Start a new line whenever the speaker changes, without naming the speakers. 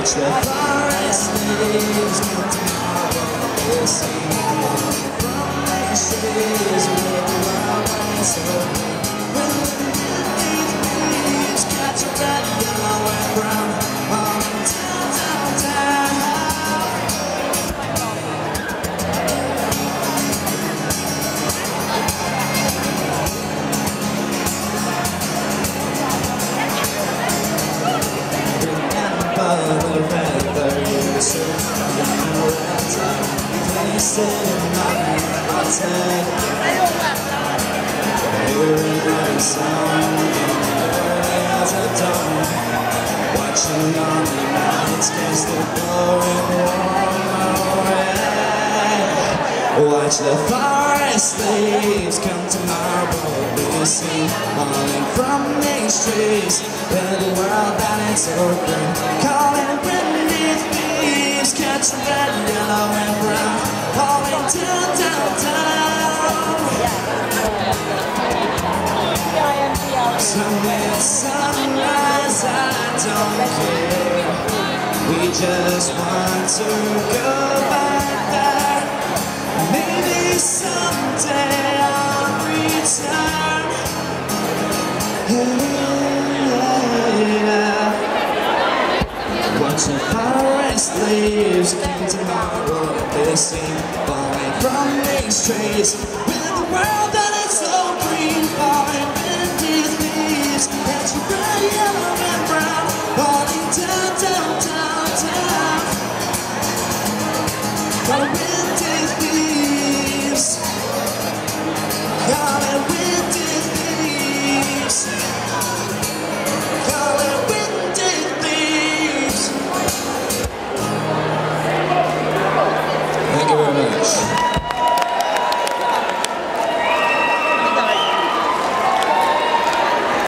Watch the forest leaves come to marble, sing from the trees with the wild weather you took down Placed it in my heart the early as a dawn Watching on the nights cast the glowing warm Watch the forest leaves come to marble. We see falling from these trees. Build a world that is open. Calling beneath leaves Catch the red, yellow and brown Falling down, down, down Somewhere sunrise, I don't care. We just want to go back. There Maybe someday I'll return Watch the forest leaves come tomorrow They seem falling from these trees a world